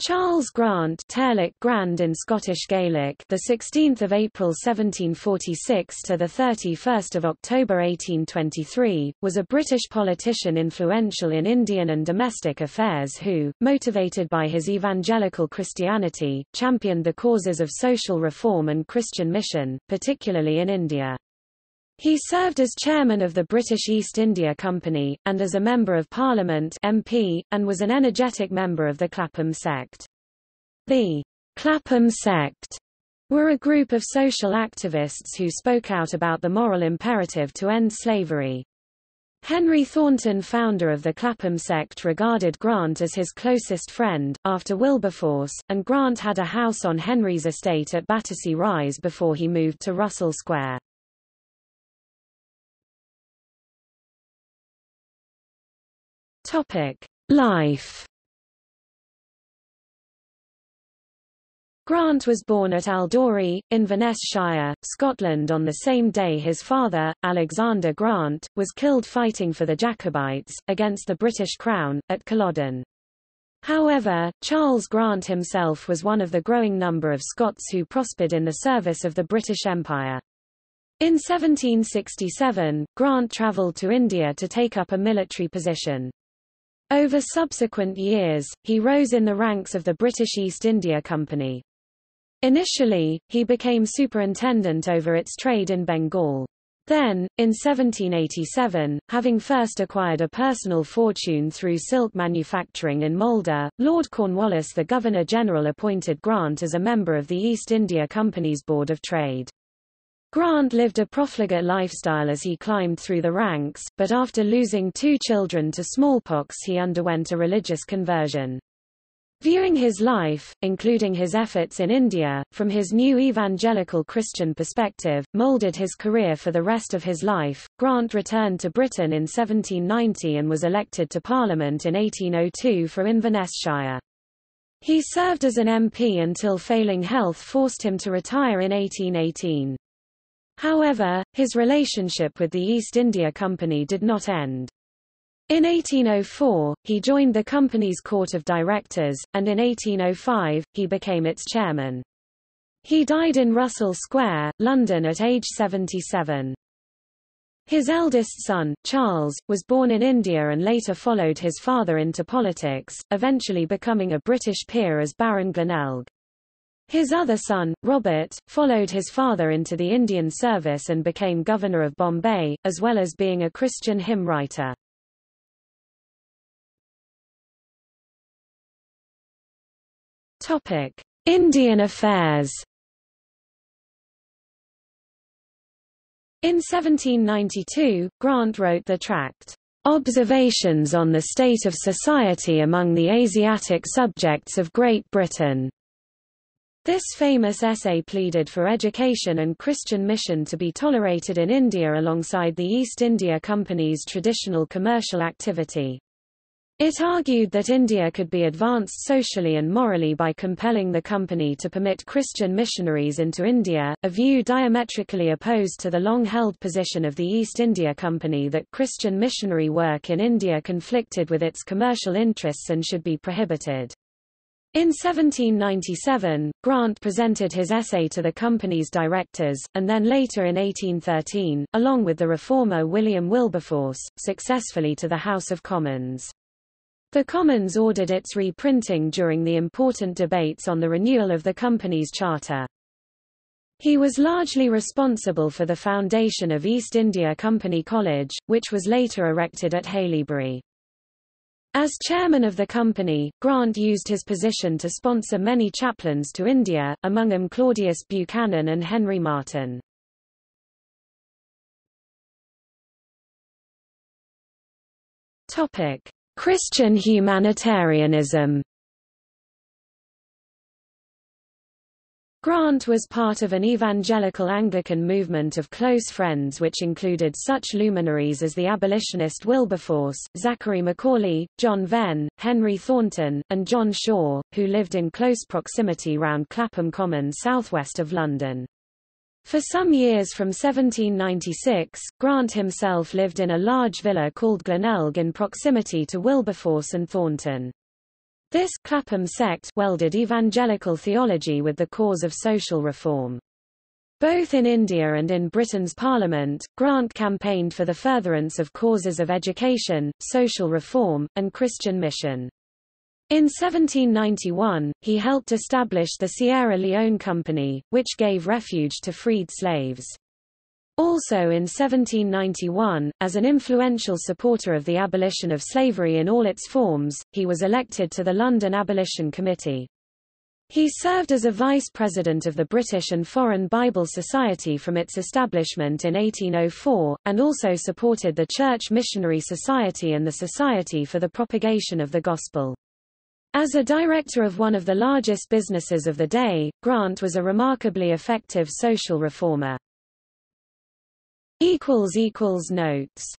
Charles Grant, Teàrlach Grannd in Scottish Gaelic, the 16th of April 1746 to the 31st of October 1823, was a British politician influential in Indian and domestic affairs who, motivated by his evangelical Christianity, championed the causes of social reform and Christian mission, particularly in India. He served as chairman of the British East India Company, and as a Member of Parliament MP, and was an energetic member of the Clapham sect. The Clapham sect were a group of social activists who spoke out about the moral imperative to end slavery. Henry Thornton founder of the Clapham sect regarded Grant as his closest friend, after Wilberforce, and Grant had a house on Henry's estate at Battersea Rise before he moved to Russell Square. Topic: Life. Grant was born at Aldourie, Inverness Shire, Scotland on the same day his father, Alexander Grant, was killed fighting for the Jacobites, against the British Crown, at Culloden. However, Charles Grant himself was one of the growing number of Scots who prospered in the service of the British Empire. In 1767, Grant travelled to India to take up a military position. Over subsequent years, he rose in the ranks of the British East India Company. Initially, he became superintendent over its trade in Bengal. Then, in 1787, having first acquired a personal fortune through silk manufacturing in Malda, Lord Cornwallis the Governor-General appointed Grant as a member of the East India Company's Board of Trade. Grant lived a profligate lifestyle as he climbed through the ranks, but after losing two children to smallpox he underwent a religious conversion. Viewing his life, including his efforts in India, from his new evangelical Christian perspective, molded his career for the rest of his life. Grant returned to Britain in 1790 and was elected to Parliament in 1802 for Inverness Shire. He served as an MP until failing health forced him to retire in 1818. However, his relationship with the East India Company did not end. In 1804, he joined the company's court of directors, and in 1805, he became its chairman. He died in Russell Square, London at age 77. His eldest son, Charles, was born in India and later followed his father into politics, eventually becoming a British peer as Baron Glenelg. His other son, Robert, followed his father into the Indian service and became governor of Bombay, as well as being a Christian hymn writer. Topic: Indian affairs. In 1792, Grant wrote the tract, Observations on the State of Society among the Asiatic Subjects of Great Britain. This famous essay pleaded for education and Christian mission to be tolerated in India alongside the East India Company's traditional commercial activity. It argued that India could be advanced socially and morally by compelling the company to permit Christian missionaries into India, a view diametrically opposed to the long-held position of the East India Company that Christian missionary work in India conflicted with its commercial interests and should be prohibited. In 1797, Grant presented his essay to the company's directors, and then later in 1813, along with the reformer William Wilberforce, successfully to the House of Commons. The Commons ordered its reprinting during the important debates on the renewal of the company's charter. He was largely responsible for the foundation of East India Company College, which was later erected at Haileybury. As chairman of the company, Grant used his position to sponsor many chaplains to India, among them Claudius Buchanan and Henry Martyn. Topic: Christian humanitarianism Grant was part of an evangelical Anglican movement of close friends which included such luminaries as the abolitionist Wilberforce, Zachary Macaulay, John Venn, Henry Thornton, and John Shore, who lived in close proximity round Clapham Common southwest of London. For some years from 1796, Grant himself lived in a large villa called Glenelg in proximity to Wilberforce and Thornton. This Clapham sect welded evangelical theology with the cause of social reform. Both in India and in Britain's Parliament, Grant campaigned for the furtherance of causes of education, social reform, and Christian mission. In 1791, he helped establish the Sierra Leone Company, which gave refuge to freed slaves. Also in 1791, as an influential supporter of the abolition of slavery in all its forms, he was elected to the London Abolition Committee. He served as a vice-president of the British and Foreign Bible Society from its establishment in 1804, and also supported the Church Missionary Society and the Society for the Propagation of the Gospel. As a director of one of the largest businesses of the day, Grant was a remarkably effective social reformer. Notes